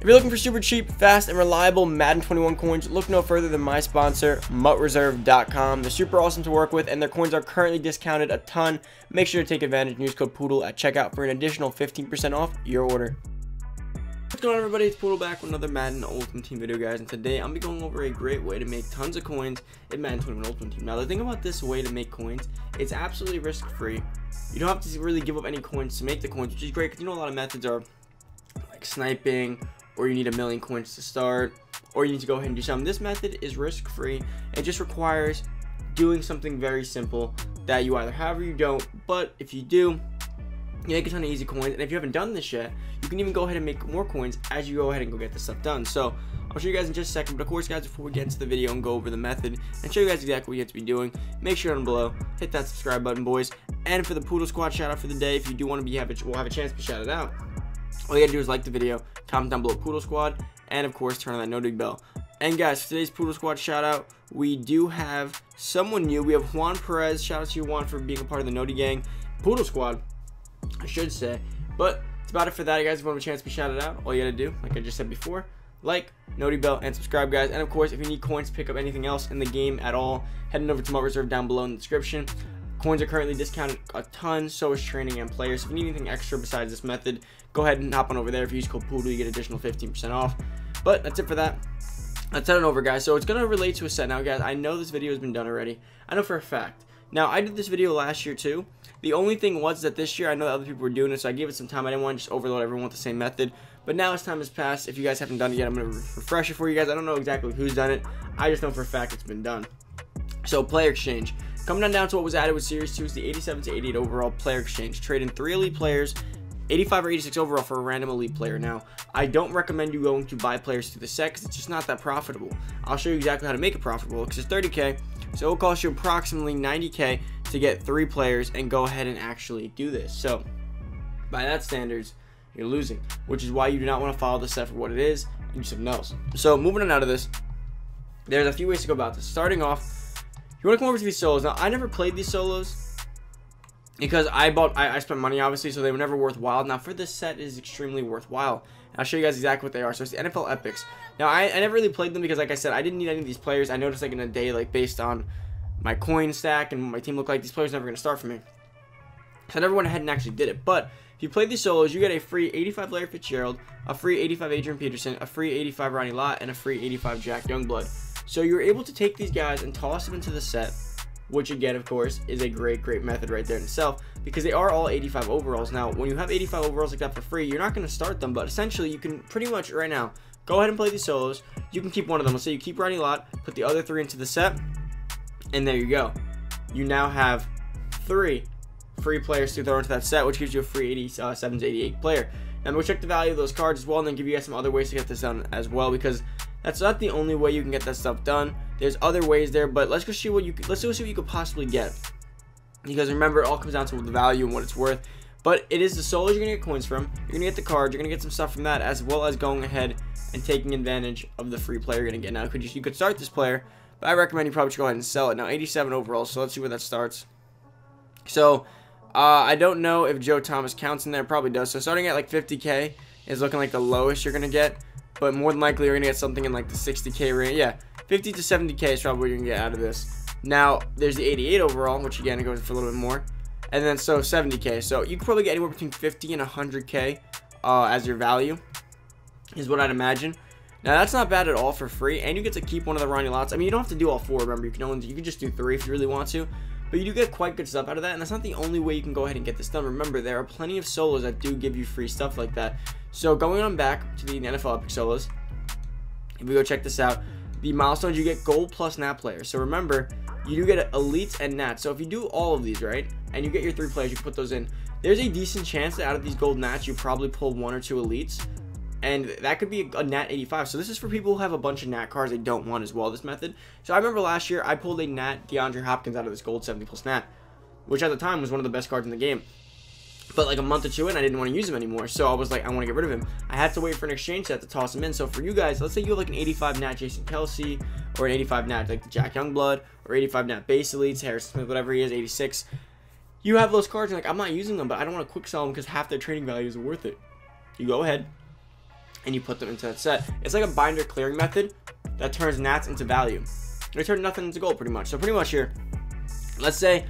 If you're looking for super cheap, fast, and reliable Madden 21 coins, look no further than my sponsor, MUTReserve.com. They're super awesome to work with, and their coins are currently discounted a ton. Make sure to take advantage and use code POODLE at checkout for an additional 15% off your order. What's going on everybody, it's Poodle back with another Madden Ultimate Team video guys, and today I'm be going over a great way to make tons of coins in Madden 21 Ultimate Team. Now the thing about this way to make coins, it's absolutely risk free. You don't have to really give up any coins to make the coins, which is great because you know a lot of methods are like sniping or you need a million coins to start, or you need to go ahead and do something. This method is risk-free. It just requires doing something very simple that you either have or you don't, but if you do, you make a ton of easy coins, and if you haven't done this yet, you can even go ahead and make more coins as you go ahead and go get this stuff done. So, I'll show you guys in just a second, but of course, guys, before we get into the video and go over the method and show you guys exactly what you have to be doing, make sure down below, hit that subscribe button, boys. And for the Poodle Squad shout out for the day, if you do want to be have a, we'll have a chance to be shouted out, all you gotta do is like the video, comment down below Poodle Squad, and of course turn on that notification bell. And guys, today's Poodle Squad shout out, we do have someone new. We have Juan Perez. Shout out to you, Juan, for being a part of the Noti Gang. Poodle Squad, I should say. But that's about it for that, guys. If you want a chance to be shouted out, all you gotta do, like I just said before, like, noti bell, and subscribe, guys. And of course, if you need coins pick up anything else in the game at all, heading over to MUT Reserve down below in the description. Coins are currently discounted a ton, so is training and players. If you need anything extra besides this method, go ahead and hop on over there. If you use code POODLE, you get additional 15% off. But that's it for that. Let's head on over, guys. So it's going to relate to a set. Now, guys, I know this video has been done already. I know for a fact. Now, I did this video last year, too. The only thing was that this year, I know that other people were doing it, so I gave it some time. I didn't want to just overload everyone with the same method. But now as time has passed, if you guys haven't done it yet, I'm going to refresh it for you guys. I don't know exactly who's done it. I just know for a fact it's been done. So, player exchange. Coming on down to what was added with Series 2 is the 87 to 88 overall player exchange. Trading three elite players, 85 or 86 overall for a random elite player. Now, I don't recommend you going to buy players through the set because it's just not that profitable. I'll show you exactly how to make it profitable because it's 30k, so it'll cost you approximately 90k to get three players and go ahead and actually do this. So, by that standards, you're losing, which is why you do not want to follow the set for what it is and do something else. So, moving on out of this, there's a few ways to go about this. Starting off, you want to come over to these solos. Now, I never played these solos because I bought, I, I, spent money obviously, so they were never worthwhile. Now, for this set, is extremely worthwhile. I'll show you guys exactly what they are. So it's the NFL Epics. Now, I, I never really played them because, like I said, I didn't need any of these players. I noticed like in a day, like based on my coin stack and my team looked like these players never going to start for me. So I never went ahead and actually did it. But if you play these solos, you get a free 85 Larry Fitzgerald, a free 85 Adrian Peterson, a free 85 Ronnie Lott, and a free 85 Jack Youngblood. So you're able to take these guys and toss them into the set, which again, of course, is a great, great method right there in itself, because they are all 85 overalls. Now, when you have 85 overalls like that for free, you're not going to start them, but essentially you can pretty much right now go ahead and play these solos. You can keep one of them. Let's say you keep Ronnie Lott, put the other three into the set, and there you go. You now have three free players to throw into that set, which gives you a free 87 uh, to 88 player. Now, we'll check the value of those cards as well, and then give you guys some other ways to get this done as well, because that's not the only way you can get that stuff done. There's other ways there, but let's go see what you let's go see what you could possibly get. Because remember, it all comes down to the value and what it's worth. But it is the solos you're gonna get coins from. You're gonna get the cards. You're gonna get some stuff from that, as well as going ahead and taking advantage of the free player you're gonna get. Now, could you, you could start this player, but I recommend you probably should go ahead and sell it. Now, 87 overall. So let's see where that starts. So uh, I don't know if Joe Thomas counts in there. Probably does. So starting at like 50k is looking like the lowest you're gonna get but more than likely you're gonna get something in like the 60k range. Yeah, 50 to 70k is probably what you're gonna get out of this. Now there's the 88 overall, which again it goes for a little bit more, and then so 70k. So you could probably get anywhere between 50 and 100k uh, as your value, is what I'd imagine. Now that's not bad at all for free, and you get to keep one of the Ronnie Lotts. I mean, you don't have to do all four. Remember, you can only you can just do three if you really want to. But you do get quite good stuff out of that, and that's not the only way you can go ahead and get this done. Remember, there are plenty of solos that do give you free stuff like that. So going on back to the NFL Epic Solos, if we go check this out, the milestones you get gold plus nat players. So remember, you do get elites and nat. So if you do all of these, right, and you get your three players, you put those in, there's a decent chance that out of these gold nats, you probably pull one or two elites. And that could be a nat 85. So this is for people who have a bunch of nat cards they don't want as well, this method. So I remember last year, I pulled a nat DeAndre Hopkins out of this gold 70 plus nat, which at the time was one of the best cards in the game. But like a month or two in, I didn't want to use him anymore. So I was like, I want to get rid of him. I had to wait for an exchange set to toss him in. So for you guys, let's say you have like an 85 nat Jason Kelce or an 85 nat like the Jack Youngblood, or 85 nat base elites, Harrison Smith, whatever he is, 86. You have those cards, and like I'm not using them, but I don't want to quick sell them because half their trading value is worth it. You go ahead, and you put them into that set. It's like a binder clearing method that turns nats into value. They turn nothing into gold pretty much. So pretty much here, let's say,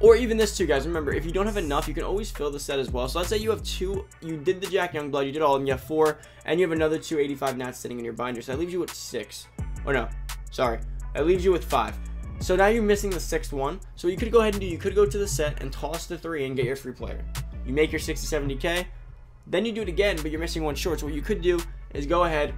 or even this too, guys. Remember, if you don't have enough, you can always fill the set as well. So let's say you have two, you did the Jack Youngblood, you did all of them, you have four, and you have another 285 nats sitting in your binder. So that leaves you with six. Or no, sorry, that leaves you with five. So now you're missing the sixth one. So you could go ahead and do, you could go to the set and toss the three and get your free player. You make your 60, 70k, then you do it again, but you're missing one short. So what you could do is go ahead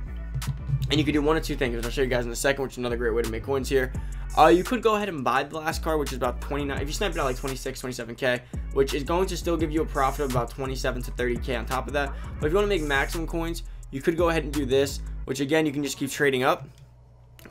and you could do one or two things, which I'll show you guys in a second, which is another great way to make coins here. Uh, you could go ahead and buy the last card, which is about 29. If you snap it out like 26, 27k, which is going to still give you a profit of about 27 to 30k on top of that. But if you want to make maximum coins, you could go ahead and do this, which again, you can just keep trading up.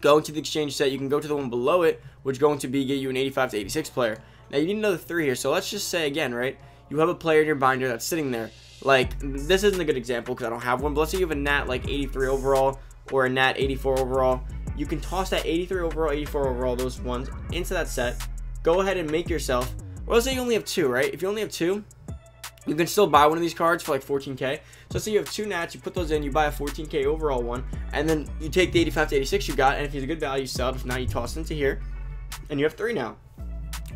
Go into the exchange set. You can go to the one below it, which is going to be get you an 85 to 86 player. Now, you need another three here. So let's just say again, right? You have a player in your binder that's sitting there. Like, this isn't a good example because I don't have one, but let's say you have a Nat like 83 overall or a Nat 84 overall. You can toss that 83 overall, 84 overall, those ones into that set. Go ahead and make yourself, or let's say you only have two, right? If you only have two, you can still buy one of these cards for like 14k. So let's say you have two Nats, you put those in, you buy a 14k overall one, and then you take the 85 to 86 you got, and if he's a good value, it. If not, you toss into here, and you have three now.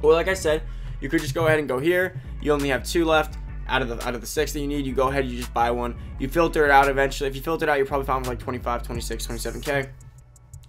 Or like I said, you could just go ahead and go here. You only have two left out of the out of the six that you need, you go ahead, you just buy one. You filter it out eventually. If you filter it out, you're probably found with like 25, 26, 27k.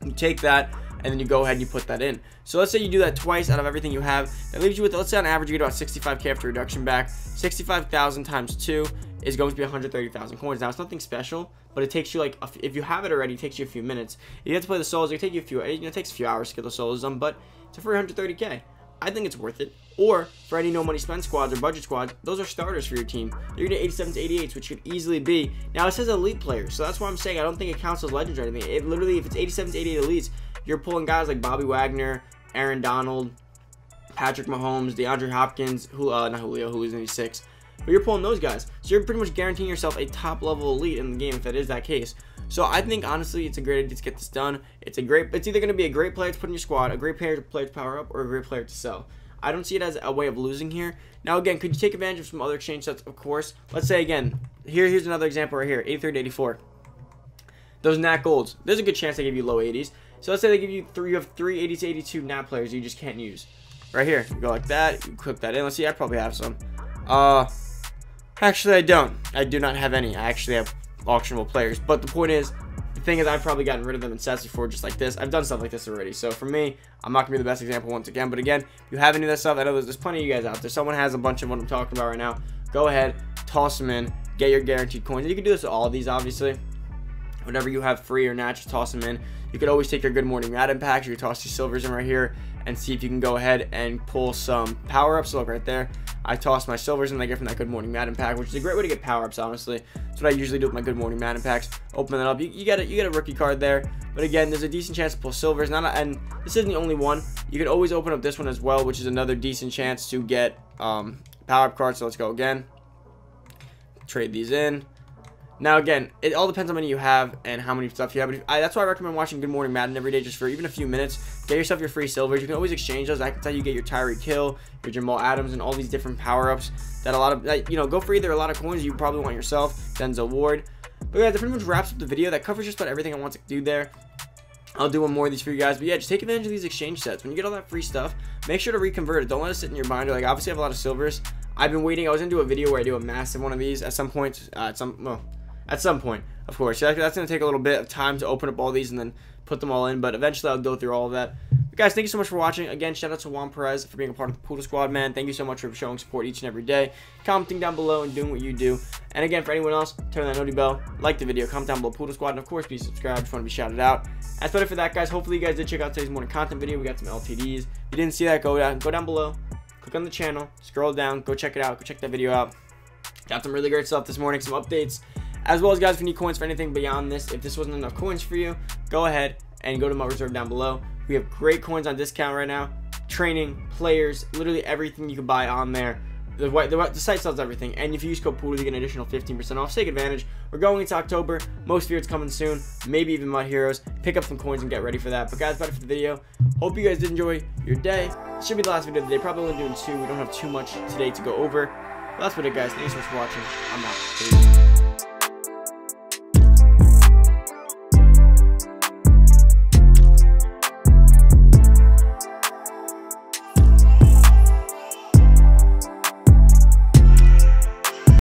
You take that and then you go ahead and you put that in. So let's say you do that twice out of everything you have. That leaves you with, let's say on average, you get about 65k after reduction back. 65,000 times 2 is going to be 130,000 coins. Now, it's nothing special, but it takes you like, if you have it already, it takes you a few minutes. You have to play the solos, it take you a few, you know, it takes a few hours to get the solos done, but it's a free 130k. I think it's worth it. Or for any no money spend squads or budget squads, those are starters for your team. You're gonna 87 to 88s, which could easily be. Now it says elite players, so that's why I'm saying I don't think it counts as legends or anything. It literally, if it's 87 to 88 elites, you're pulling guys like Bobby Wagner, Aaron Donald, Patrick Mahomes, DeAndre Hopkins, who uh, not Julio, who is 86. But you're pulling those guys, so you're pretty much guaranteeing yourself a top level elite in the game if that is that case. So I think honestly, it's a great idea to get this done. It's a great. It's either going to be a great player to put in your squad, a great player to player to power up, or a great player to sell. I don't see it as a way of losing here. Now, again, could you take advantage of some other exchange sets? Of course. Let's say, again, here, here's another example right here, 83 to 84. Those Nat Golds, there's a good chance they give you low 80s. So let's say they give you three, you have three 80 to 82 Nat players you just can't use. Right here, you go like that, you click that in. Let's see, I probably have some. Uh, actually, I don't. I do not have any. I actually have auctionable players. But the point is, the thing is, I've probably gotten rid of them in sets before just like this. I've done stuff like this already. So for me, I'm not to be the best example once again. But again, if you have any of that stuff, I know there's, there's plenty of you guys out there. Someone has a bunch of what I'm talking about right now. Go ahead, toss them in, get your guaranteed coins. You can do this with all of these, obviously. Whatever you have free or just toss them in. You could always take your good morning Madden packs. You can toss your silvers in right here and see if you can go ahead and pull some power-ups. Look right there. I toss my silvers and I get from that Good Morning Madden pack, which is a great way to get power-ups, honestly. That's what I usually do with my Good Morning Madden packs. Open that up. You, you, get a, you get a rookie card there. But again, there's a decent chance to pull silvers. Not a, and this isn't the only one. You could always open up this one as well, which is another decent chance to get um, power-up cards. So let's go again. Trade these in. Now, again, it all depends on how many you have and how many stuff you have. But I, that's why I recommend watching Good Morning Madden every day just for even a few minutes. Get yourself your free silvers. You can always exchange those. I can tell you get your Tyreek Hill, your Jamal Adams, and all these different power-ups that a lot of, that, you know, go for either a lot of coins you probably want yourself, Denzel Ward. But yeah, that pretty much wraps up the video. That covers just about everything I want to do there. I'll do one more of these for you guys. But yeah, just take advantage of these exchange sets. When you get all that free stuff, make sure to reconvert it. Don't let it sit in your binder. Like, obviously, I have a lot of silvers. I've been waiting. I was going to do a video where I do a massive one of these at some point. Uh, at some, well, at some point, of course. That's going to take a little bit of time to open up all these and then put them all in, but eventually I'll go through all of that. But guys, thank you so much for watching. Again, shout out to Juan Perez for being a part of the Poodle Squad, man. Thank you so much for showing support each and every day, commenting down below and doing what you do. And again, for anyone else, turn that noti bell, like the video, comment down below Poodle Squad, and of course, be subscribed. you want to be shouted out. That's about it for that, guys. Hopefully, you guys did check out today's morning content video. We got some LTDs. If you didn't see that, go down, go down below, click on the channel, scroll down, go check it out, go check that video out. Got some really great stuff this morning, some updates. As well as guys, if you need coins for anything beyond this, if this wasn't enough coins for you, go ahead and go to MUT Reserve down below. We have great coins on discount right now. Training, players, literally everything you can buy on there. The, the, the, site sells everything, and if you use code POODLE, you get an additional 15% off. take advantage. We're going into October. Most Feared coming soon. Maybe even MUT Heroes. Pick up some coins and get ready for that. But guys, that's it for the video. Hope you guys did enjoy your day. This should be the last video of the day. Probably only doing two. We don't have too much today to go over. But that's what it, guys. Thanks so much for watching. I'm out. Peace.